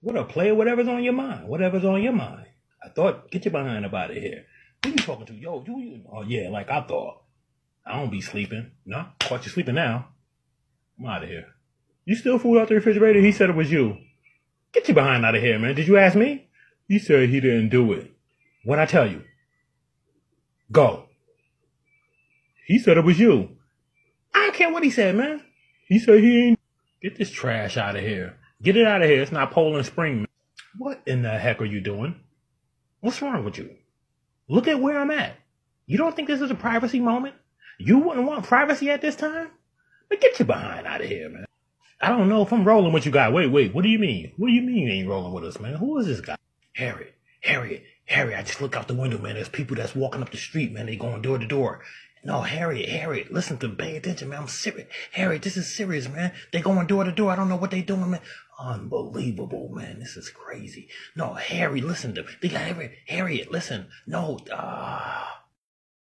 What up, player? Whatever's on your mind. Whatever's on your mind. I thought, get your behind up out of here. Who you talking to? Yo, you, you. Oh, yeah, like I thought. I don't be sleeping. No, caught you sleeping now. I'm out of here. You still food out the refrigerator? He said it was you. Get your behind out of here, man. Did you ask me? He said he didn't do it. What'd I tell you? Go. He said it was you. I don't care what he said, man. He said he ain't. Get this trash out of here. Get it out of here. It's not Poland Spring. What in the heck are you doing? What's wrong with you? Look at where I'm at. You don't think this is a privacy moment? You wouldn't want privacy at this time? But get your behind out of here, man. I don't know if I'm rolling with you guys. Wait, wait. What do you mean? What do you mean you ain't rolling with us, man? Who is this guy? Harriet, Harriet, Harriet. I just look out the window, man. There's people that's walking up the street, man. They going door to door. No, Harriet, Harriet, listen to. Pay attention, man. I'm serious. Harriet, this is serious, man. They going door to door. I don't know what they doing, man. Unbelievable, man. This is crazy. No, Harry, listen to me. They got Harriet, Harriet, listen. No, ah.